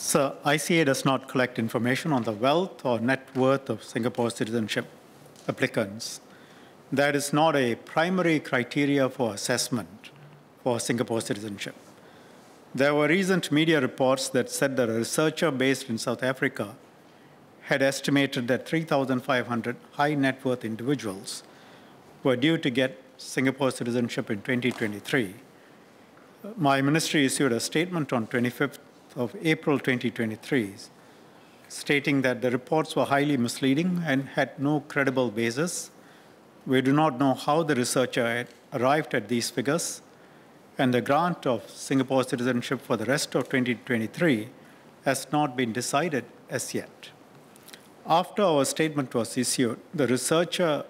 Sir, ICA does not collect information on the wealth or net worth of Singapore citizenship applicants. That is not a primary criteria for assessment for Singapore citizenship. There were recent media reports that said that a researcher based in South Africa had estimated that 3,500 high net worth individuals were due to get Singapore citizenship in 2023. My ministry issued a statement on 25th of April 2023 stating that the reports were highly misleading and had no credible basis. We do not know how the researcher arrived at these figures, and the grant of Singapore citizenship for the rest of 2023 has not been decided as yet. After our statement was issued, the researcher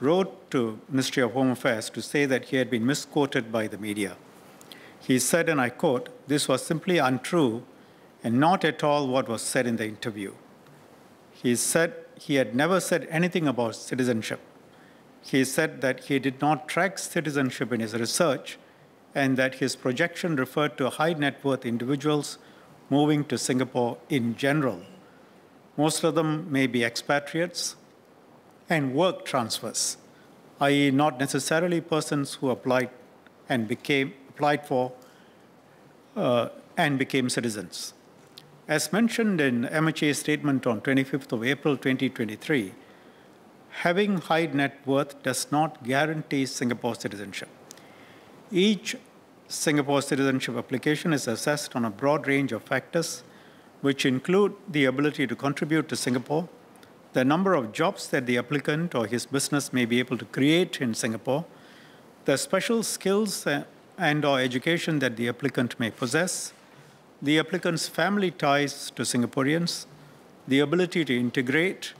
wrote to Ministry of Home Affairs to say that he had been misquoted by the media. He said, and I quote, this was simply untrue and not at all what was said in the interview. He said he had never said anything about citizenship. He said that he did not track citizenship in his research and that his projection referred to high net worth individuals moving to Singapore in general most of them may be expatriates and work transfers, i.e., not necessarily persons who applied and became applied for uh, and became citizens. As mentioned in MHA's statement on 25th of April 2023, having high net worth does not guarantee Singapore citizenship. Each Singapore citizenship application is assessed on a broad range of factors which include the ability to contribute to Singapore, the number of jobs that the applicant or his business may be able to create in Singapore, the special skills and or education that the applicant may possess, the applicant's family ties to Singaporeans, the ability to integrate,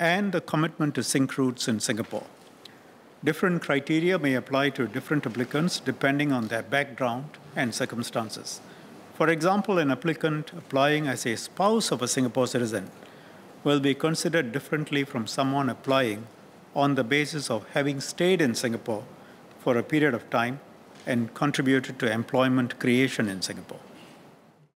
and the commitment to sink roots in Singapore. Different criteria may apply to different applicants depending on their background and circumstances. For example, an applicant applying as a spouse of a Singapore citizen will be considered differently from someone applying on the basis of having stayed in Singapore for a period of time and contributed to employment creation in Singapore.